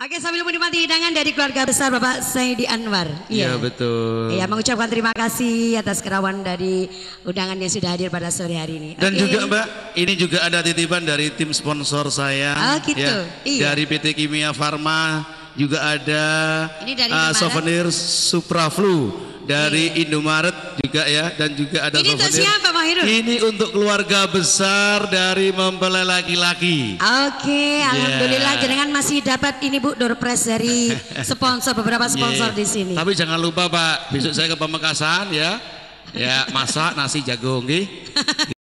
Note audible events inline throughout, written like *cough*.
Oke sambil menikmati hidangan dari keluarga besar Bapak Saidi Anwar. Iya ya, betul. Iya mengucapkan terima kasih atas kerawan dari undangan yang sudah hadir pada sore hari ini. Dan Oke. juga Mbak, ini juga ada titipan dari tim sponsor saya. Oh gitu. Ya, iya. Dari PT Kimia Farma juga ada ini dari uh, souvenir Supraflu dari iya. Indomaret juga ya dan juga ada Ini untuk siapa Pak Hirul? Ini untuk keluarga besar dari mempelai laki-laki. Oke, okay, yeah. alhamdulillah jenengan masih dapat ini Bu door press dari *laughs* sponsor beberapa sponsor yeah. di sini. Tapi jangan lupa Pak, besok saya ke Pamekasan ya. Ya, masak nasi jagung nggih. *laughs*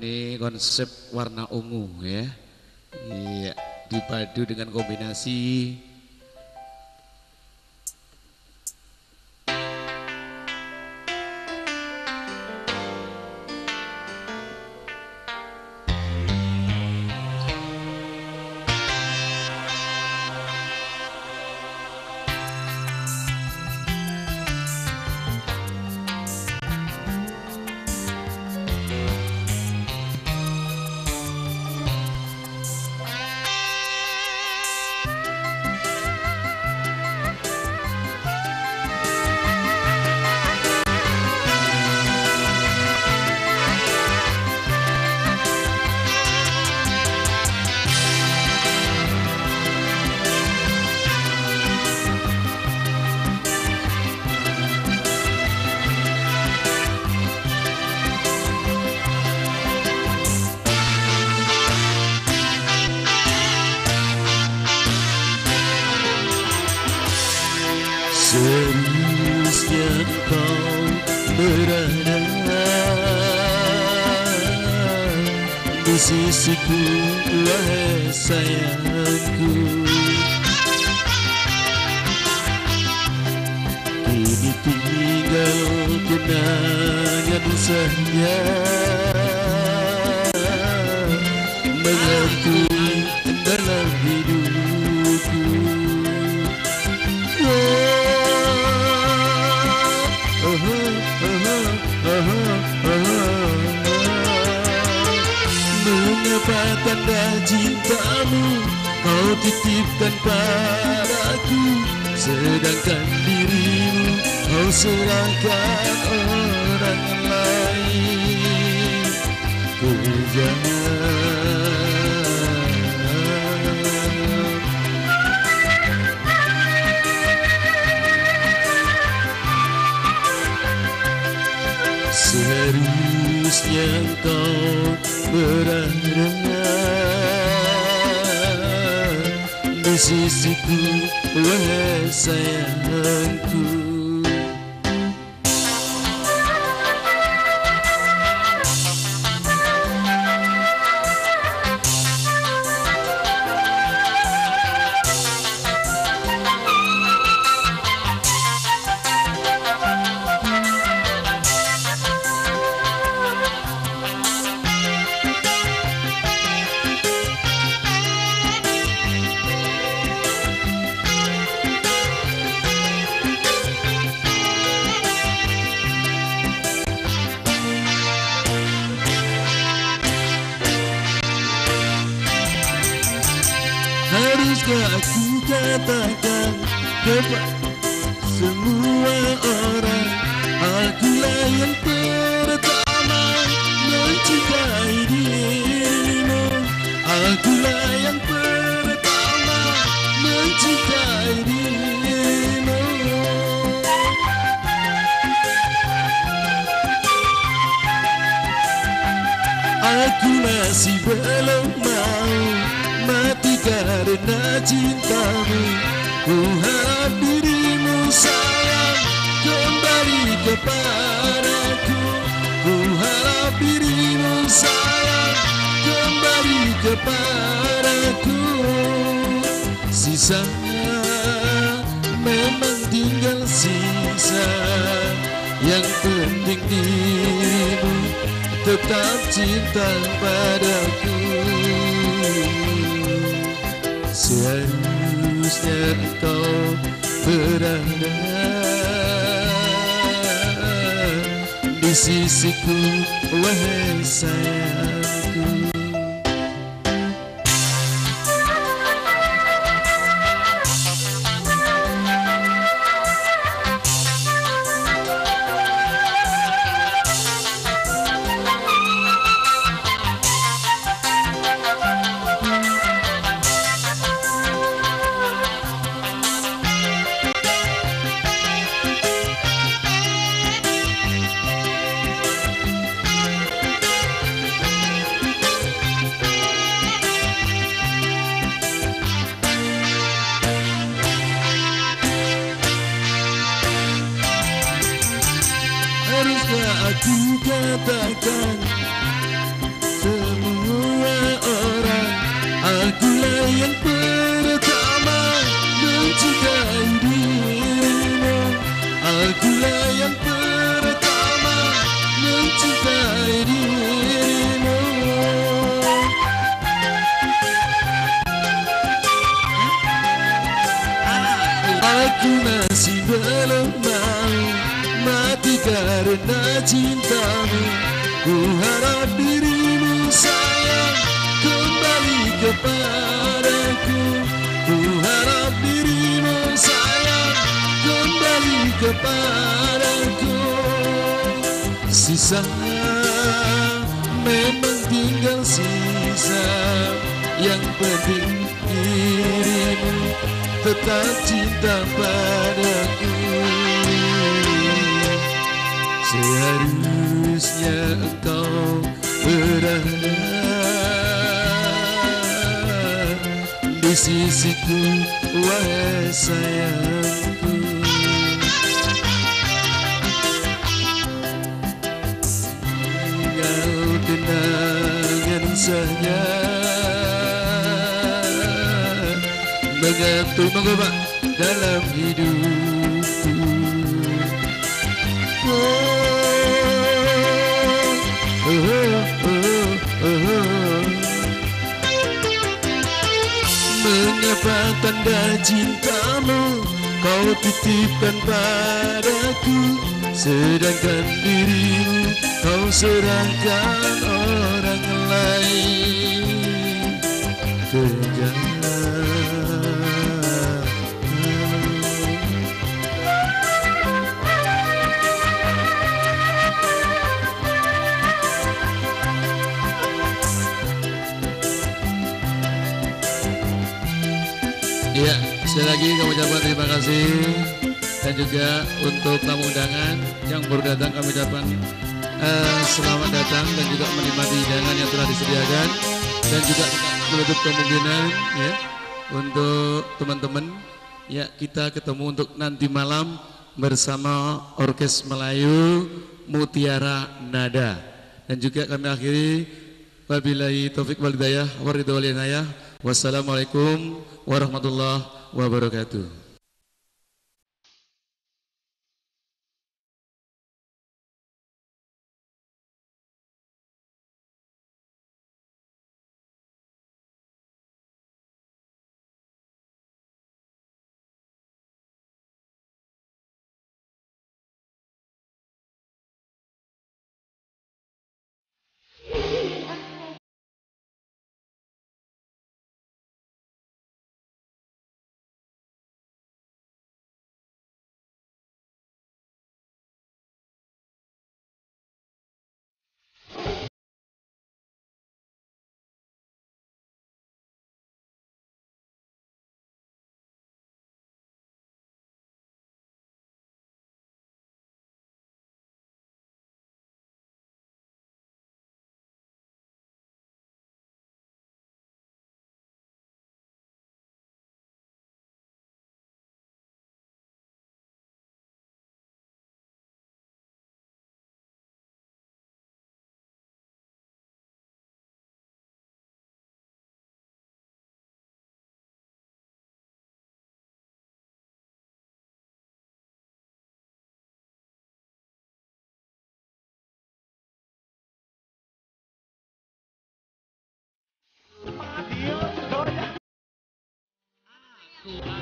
ini konsep warna ungu ya. Iya dipadu dengan kombinasi Di sisiku wahai sayangku Kini tinggal kenangan saja Menghantui Mengapa tanda cintamu kau titipkan padaku Sedangkan dirimu kau serahkan orang lain. Kejam Seriusnya kau berada Di sisiku wahai sayangku kepadaku. Sisanya memang tinggal sisa Yang penting dirimu tetap cinta padaku. Seharusnya engkau berada Di sisiku wahai sayangku katakan semua orang akulah yang pertama mencintai dirimu akulah yang pertama mencintai dirimu aku masih belum cintamu. Ku harap dirimu sayang kembali kepadaku. Ku harap dirimu sayang kembali kepadaku. Sisa memang tinggal sisa Yang penting dirimu. Tetap cinta padaku Seharusnya engkau berada di sisiku wahai sayangku. Tinggal kenangan saja. Mengantuk monggo pak dalam hidupku? oh, Mengapa tanda cintamu kau titipkan padaku. Sedangkan dirimu kau serahkan orang lain. Berjalan kami ucapkan terima kasih. Dan juga untuk tamu undangan yang baru datang kami ucapkan eh, selamat datang dan juga menikmati hidangan yang telah disediakan. Dan juga menutup kemungkinan ya untuk teman-teman ya kita ketemu untuk nanti malam bersama Orkes Melayu Mutiara Nada. Dan juga kami akhiri. Wabillahi taufik walidayah walinayah wassalamualaikum warahmatullahi wabarakatuh school.